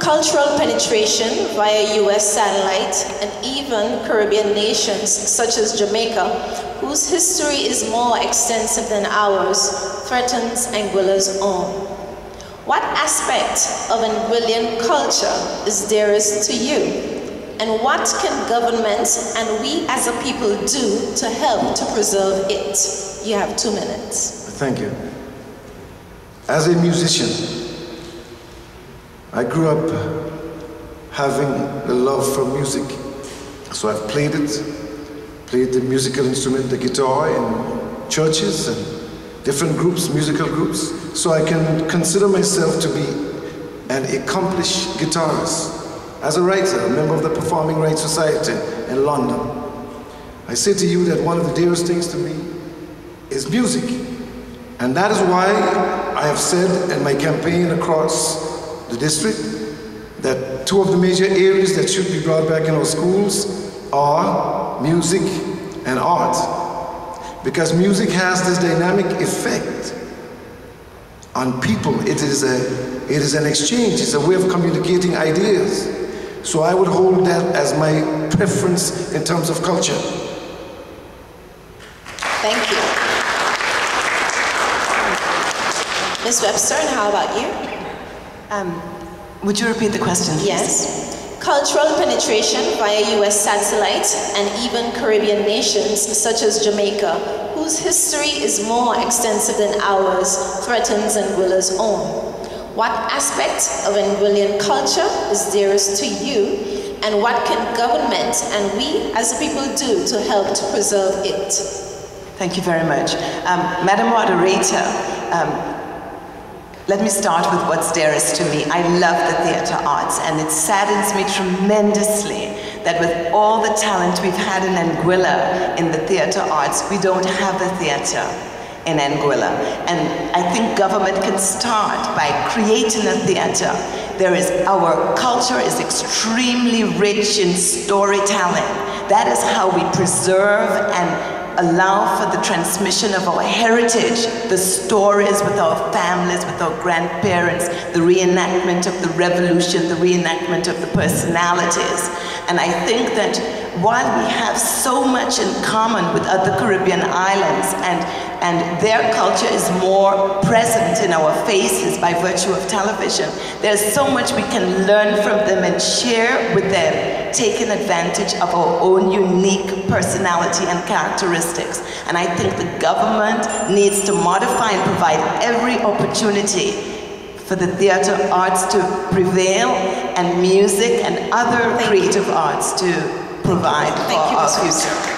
cultural penetration via US satellite and even Caribbean nations such as Jamaica, whose history is more extensive than ours, threatens Anguilla's own. What aspect of Anguillan culture is dearest to you? And what can government and we as a people do to help to preserve it? You have two minutes. Thank you. As a musician, I grew up having a love for music. So I've played it, played the musical instrument, the guitar in churches and different groups, musical groups. So I can consider myself to be an accomplished guitarist. As a writer, a member of the Performing Rights Society in London, I say to you that one of the dearest things to me is music. And that is why I have said in my campaign across the district that two of the major areas that should be brought back in our schools are music and art. Because music has this dynamic effect on people. It is, a, it is an exchange, it's a way of communicating ideas. So I would hold that as my preference in terms of culture. Thank you. Ms. Webster, and how about you? Um, would you repeat the question? Yes. Cultural penetration via US satellite and even Caribbean nations such as Jamaica, whose history is more extensive than ours, threatens Anguilla's own. What aspect of Anguillan culture is dearest to you, and what can government and we as a people do to help to preserve it? Thank you very much. Um, Madam Moderator, um, let me start with what's dearest to me. I love the theatre arts, and it saddens me tremendously that with all the talent we've had in Anguilla in the theatre arts, we don't have a theatre in Anguilla. And I think government can start by creating a theater. There is, our culture is extremely rich in storytelling. That is how we preserve and allow for the transmission of our heritage, the stories with our families, with our grandparents, the reenactment of the revolution, the reenactment of the personalities. And I think that while we have so much in common with other Caribbean islands and, and their culture is more present in our faces by virtue of television, there's so much we can learn from them and share with them, taking advantage of our own unique personality and characteristics. And I think the government needs to modify and provide every opportunity for the theater arts to prevail and music and other Thank creative arts to provide Thank for you, our Ms. future.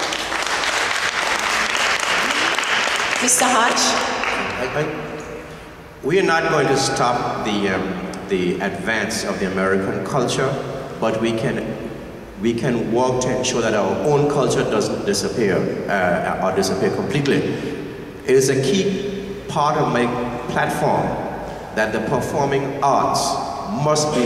Mr. Hodge? I, I, we are not going to stop the, um, the advance of the American culture, but we can, we can work to ensure that our own culture doesn't disappear uh, or disappear completely. It is a key part of my platform that the performing arts must be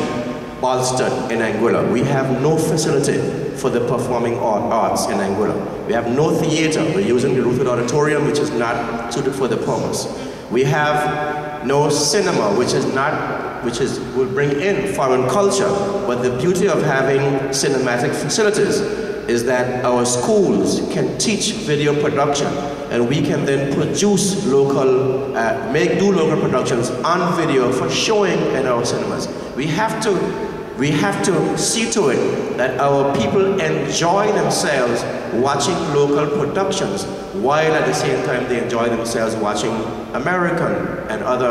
bolstered in Anguilla. We have no facility for the performing arts in Anguilla. We have no theater. We're using the Rutherford Auditorium, which is not suited for the purpose. We have no cinema, which is not, which is, will bring in foreign culture. But the beauty of having cinematic facilities is that our schools can teach video production and we can then produce local, uh, make do local productions on video for showing in our cinemas. We have to we have to see to it that our people enjoy themselves watching local productions while at the same time they enjoy themselves watching American and other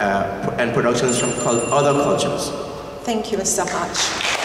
uh, and productions from other cultures. Thank you, Mr. Hodge.